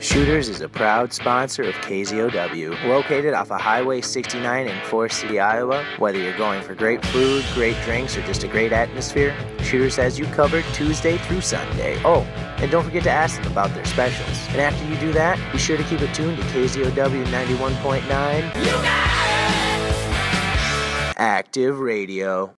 Shooterz is a proud sponsor of KZOW. Located off of Highway 69 in Forest City, Iowa, whether you're going for great food, great drinks, or just a great atmosphere, Shooterz has you covered Tuesday through Sunday. Oh, and don't forget to ask them about their specials. And after you do that, be sure to keep it tuned to KZOW 91.9 Active Radio.